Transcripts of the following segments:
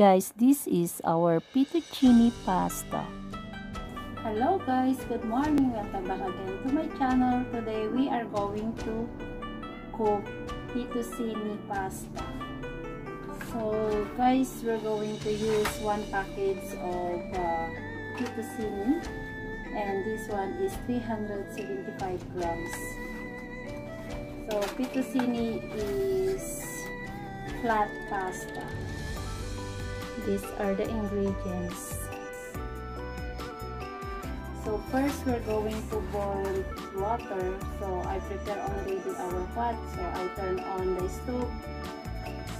Guys, this is our fettuccine pasta. Hello guys, good morning. Welcome back again to my channel. Today we are going to cook fettuccine pasta. So guys, we're going to use one package of uh, fettuccine and this one is 375 grams. So fettuccine is flat pasta. These are the ingredients. So first we're going to boil water. So I prepare already our pot. So I turn on the stove.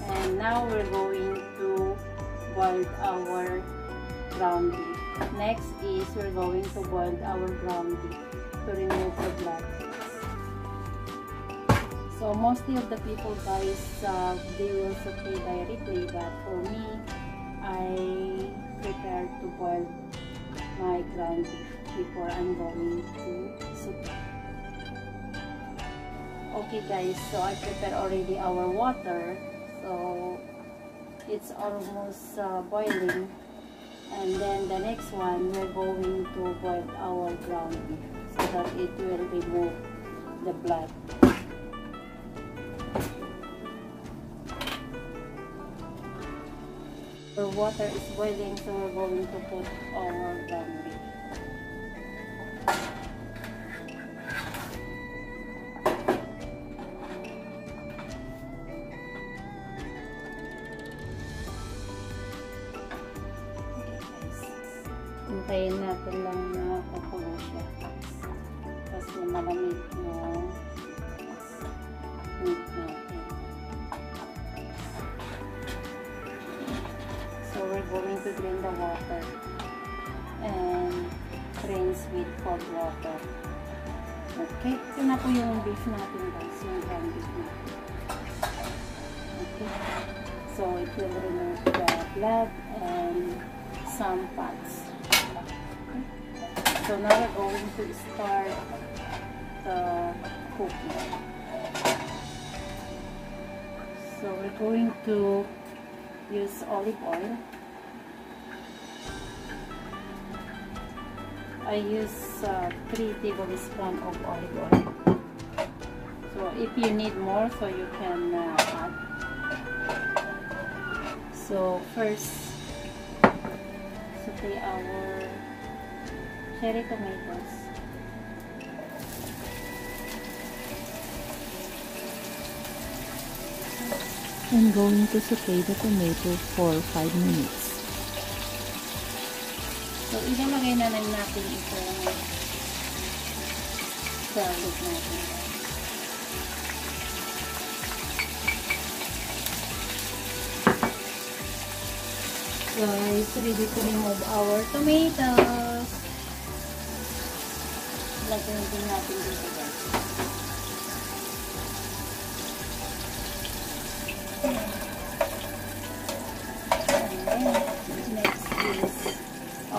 And now we're going to boil our ground beef. Next is we're going to boil our ground beef to remove the blood. So mostly of the people guys, uh, they will saute directly. But for me, I prepare to boil my ground beef before I'm going to soup. Okay guys, so I prepared already our water. So it's almost uh, boiling. And then the next one, we're going to boil our ground beef so that it will remove the blood. The water is boiling, so we're going to put our beef. Hintayin natin lang na pakulo siya. Kasi malamig going to drain the water and rinse with cold water. Okay, ito na po yung beef natin guys, yung ground beef natin. Okay, so it will remove the blood and some fats. So now we're going to start the cooking. So we're going to use olive oil. I use uh, 3 tablespoons of olive oil. So if you need more, so you can uh, add. So first, saute our cherry tomatoes. I'm going to saute the tomato for 5 minutes. Ilalagay na lang natin itong garlic natin. Guys, ready to remove our tomatoes. Lagyan din natin dito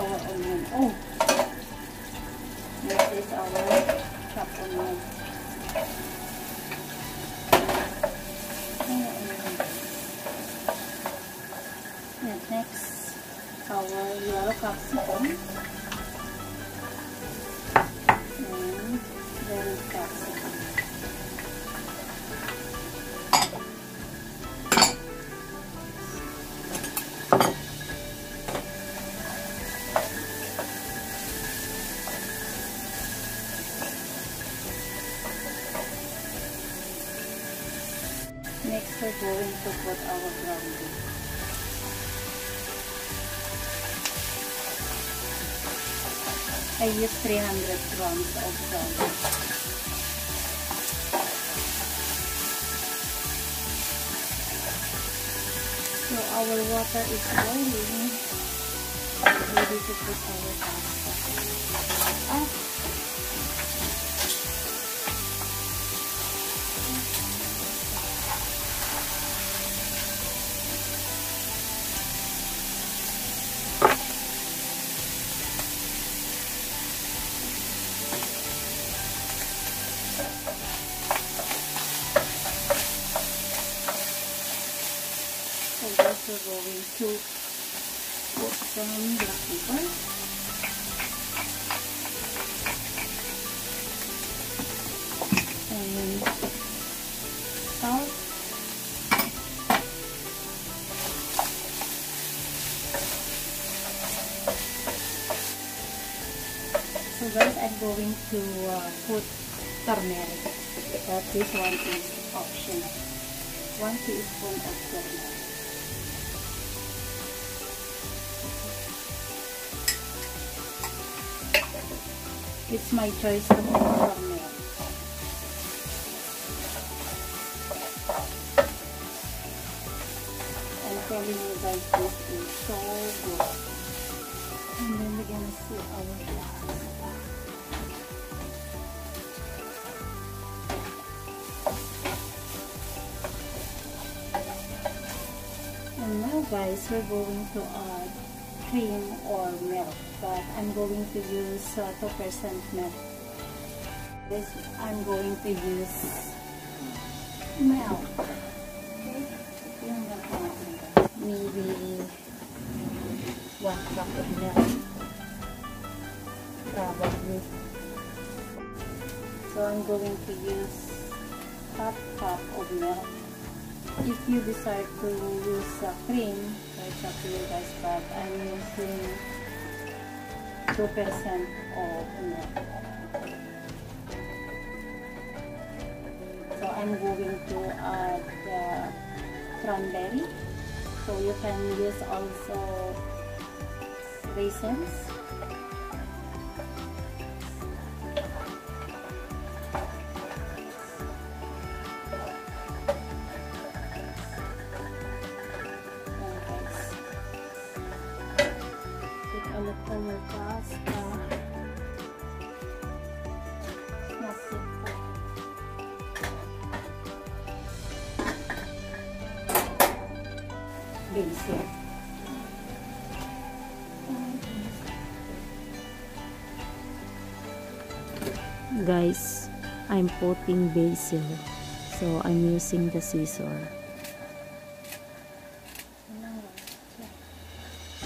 our onion. Oh! This is our chopped onion. Next, our yellow capsicum. We're going to put our ground beef. I use 300 grams of ground beef. So our water is boiling. Ready to put our pasta. Ah. So guys, we're going to put some black pepper. And salt. So guys, I'm going to uh, put turmeric. But this one is optional. One teaspoon of turmeric. It's my choice to put turmeric. I'm telling you guys, this is so good. And then we're gonna see our pasta. And now guys, we're going to add cream or milk. But I'm going to use uh, 2% milk. This, I'm going to use milk. Okay? Maybe one cup of milk. Probably. So I'm going to use half cup of milk. If you decide to use a cream, it's up to you guys, but I'm using 2% of milk. So I'm going to add uh, cranberry. So you can use also raisins. Guys, I'm putting basil. So I'm using the scissor.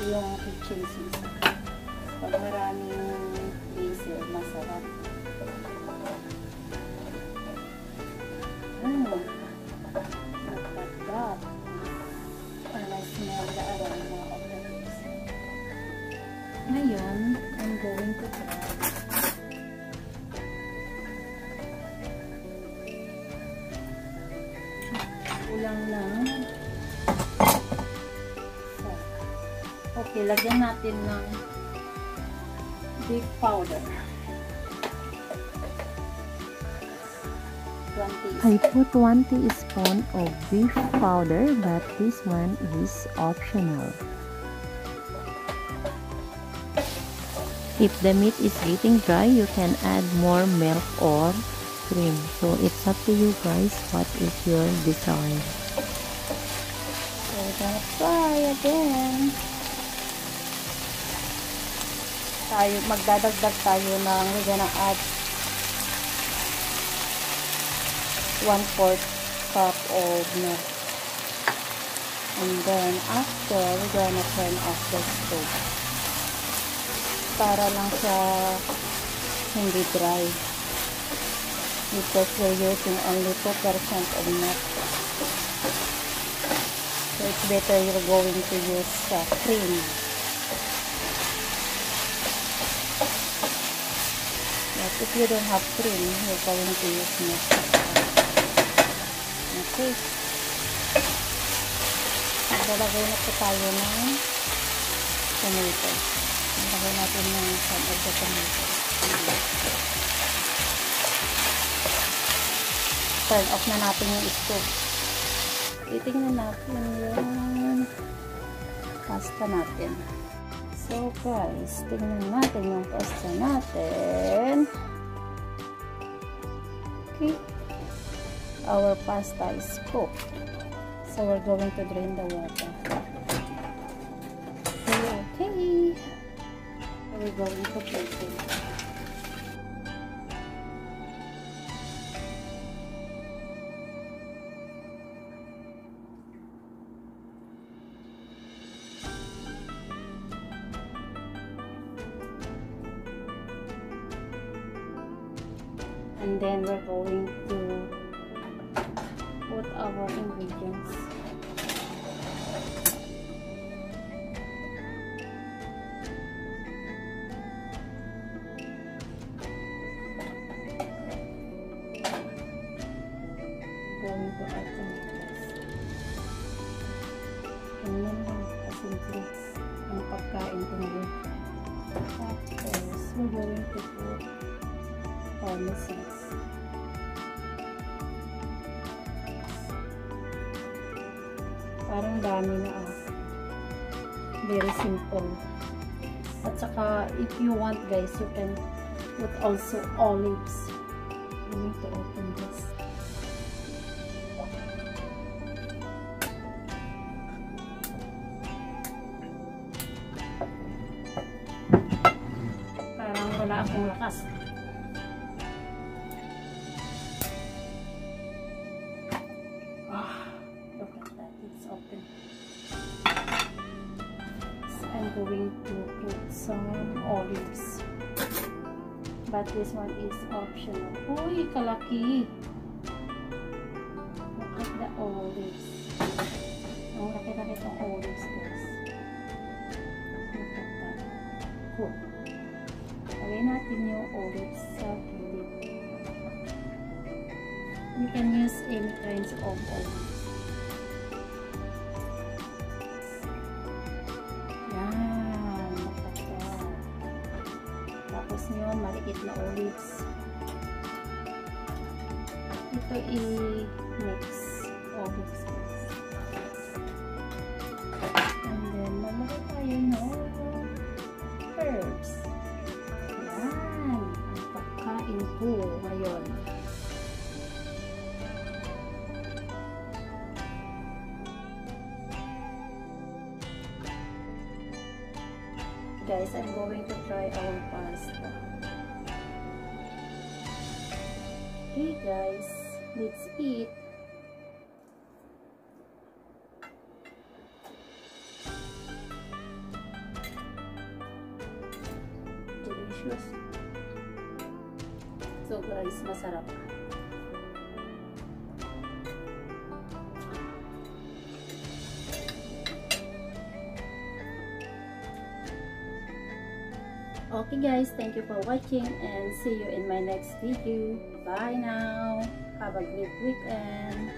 Yung kitchen season. Pag maraming basil, masarap. Lagyan natin ng beef powder. 20 I put 1 teaspoon of beef powder but this one is optional. If the meat is getting dry, you can add more milk or cream. So it's up to you guys what is your desire. So, we're gonna try again. Tayo, magdadagdag tayo ng, we're gonna add 1 4 cup of milk. And then, after, we're gonna turn off the stove. Para lang siya hindi dry. Because we're using only 2% of milk. So it's better you're going to use uh, cream. If you don't have cream, you're going to use milk. Okay. Maglalagay na po tayo ng tomato. Maglalagay natin ng some of the tomato. Turn off na natin yung stove. Titingnan natin yung pasta natin. So guys, tingnan natin yung pasta natin. Okay. Our pasta is cooked. So we're going to drain the water. Okay. We're going to place it. We're going to put our ingredients. Going to add tomatoes ganyan lang kasimple ang pagkain tungkol tapos we're going to put parmesans parang dami na ah. Very simple. At saka if you want guys you can put also olives. You need to open this. Parang wala akong lakas this one is optional. Uy kalaki. Look at the olives ang laki-laki itong olives guys. Look at that cool. Lagay natin yung olives sa gilid. You can use any kinds of olives. Maliit na olives. Ito i-mix olives. And then, maglagay tayo ng herbs. Yan. Ang pagkain ko ngayon. Guys, I'm going to try our pasta. Okay guys, let's eat. Delicious. So guys, masarap. Okay guys, thank you for watching and see you in my next video. Bye now. Have a great weekend.